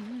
Mm-hmm.